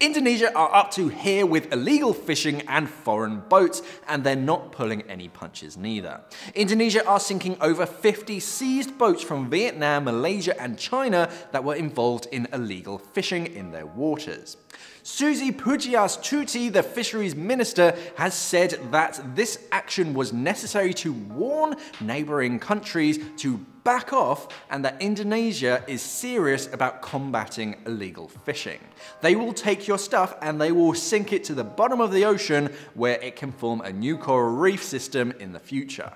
Indonesia are up to here with illegal fishing and foreign boats, and they're not pulling any punches neither. Indonesia are sinking over 50 seized boats from Vietnam, Malaysia, and China that were involved in illegal fishing in their waters. Susi Pujiastuti, the fisheries minister, has said that this action was necessary to warn neighboring countries to back off and that Indonesia is serious about combating illegal fishing. They will take your stuff and they will sink it to the bottom of the ocean where it can form a new coral reef system in the future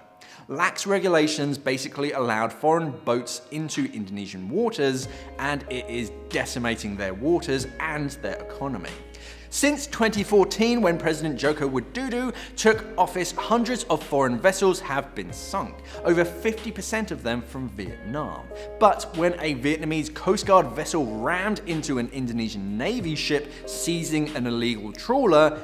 lax regulations basically allowed foreign boats into Indonesian waters, and it is decimating their waters and their economy. Since 2014, when President Joko Widodo took office, hundreds of foreign vessels have been sunk, over 50% of them from Vietnam. But when a Vietnamese Coast Guard vessel rammed into an Indonesian Navy ship seizing an illegal trawler,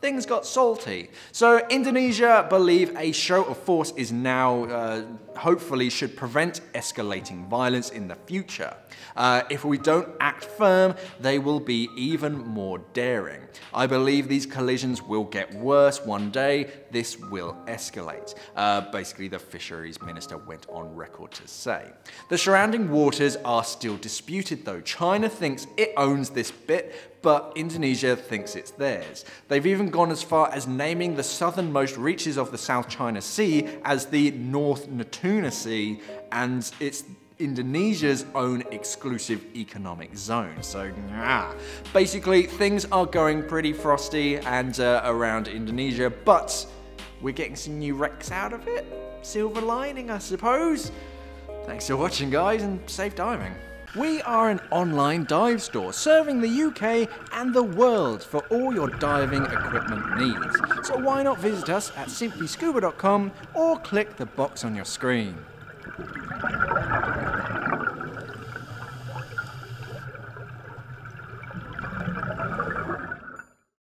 things got salty. So Indonesia believe a show of force is now, uh, hopefully should prevent escalating violence in the future. Uh, if we don't act firm, they will be even more daring. I believe these collisions will get worse one day. This will escalate. Uh, basically, the fisheries minister went on record to say. The surrounding waters are still disputed though. China thinks it owns this bit, but Indonesia thinks it's theirs. They've even gone as far as naming the southernmost reaches of the South China Sea as the North Natuna Sea, and it's Indonesia's own exclusive economic zone. So, nah. basically, things are going pretty frosty and uh, around Indonesia, but we're getting some new wrecks out of it. Silver lining, I suppose. Thanks for watching, guys, and safe diving. We are an online dive store serving the UK and the world for all your diving equipment needs. So why not visit us at simplyscuba.com or click the box on your screen.